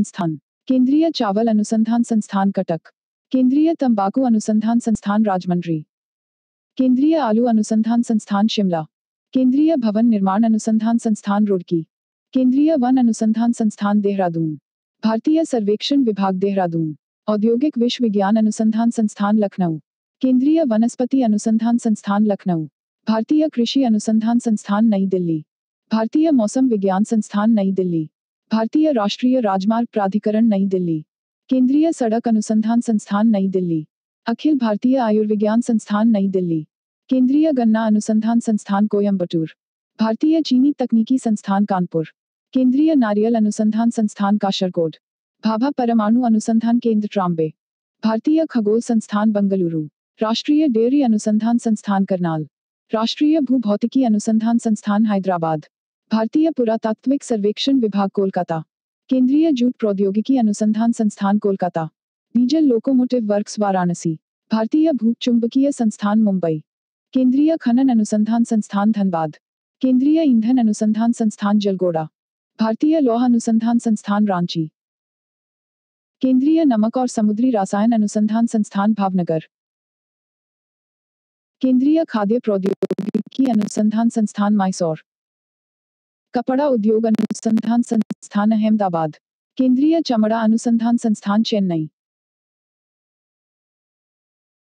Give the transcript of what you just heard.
संस्थान। केंद्रीय चावल अनुसंधान संस्थान कटक। केंद्रीय तंबाकू अनुसंधान संस्थान राजमंड्री। केंद्रीय आलू अनुसंधान संस्थान शिमला। केंद्रीय भवन निर्माण अनुसंधान संस्थान रुड़की। केंद्रीय वन अनुसंधान संस्थान देहरादून। भारतीय सर्वेक्षण विभाग देहरादून। औद्योगिक विश्वविज्ञान अनुसंधान संस्थान लखनऊ। केंद्रीय वनस्पति अनुसंधान संस्थान लखनऊ। भारतीय कृषि अनुसंधान संस्थान नई दिल्ली। भारतीय मौसम विज्ञान संस्थान नई दिल्ली। भारतीय राष्ट्रीय राजमार्ग प्राधिकरण नई दिल्ली। केंद्रीय सड़क अनुसंधान संस्थान नई दिल्ली। अखिल भारतीय आयुर्विज्ञान संस्थान नई दिल्ली। केंद्रीय गन्ना अनुसंधान संस्थान कोयम्बटूर भारतीय चीनी तकनीकी संस्थान कानपुर। केंद्रीय नारियल अनुसंधान संस्थान काशरकोड भाभा परमाणु अनुसंधान केंद्र ट्राम्बे। भारतीय खगोल संस्थान बंगलुरु। राष्ट्रीय डेयरी अनुसंधान संस्थान करनाल। राष्ट्रीय भूभौतिकी अनुसंधान संस्थान हैदराबाद। भारतीय पुरातात्विक सर्वेक्षण विभाग कोलकाता। केंद्रीय जूट प्रौद्योगिकी अनुसंधान संस्थान Kolkata. Diesel locomotive works Varanasi. भारतीय भूप चुंबकीय संस्थान मुंबई। केंद्रीय खनन अनुसंधान संस्थान धनबाद। केंद्रीय ईंधन अनुसंधान संस्थान जलगोड़ा। भारतीय लौह अनुसंधान संस्थान रांची। केंद्रीय नमक और समुद्री रसायन अनुसंधान संस्थान भावनगर। केंद्रीय खाद्य प्रौद्योगिकी अनुसंधान संस्थान मैसूर। कपड़ा उद्योग अनुसंधान संस्थान अहमदाबाद केंद्रीय चमड़ा अनुसंधान संस्थान चेन्नई।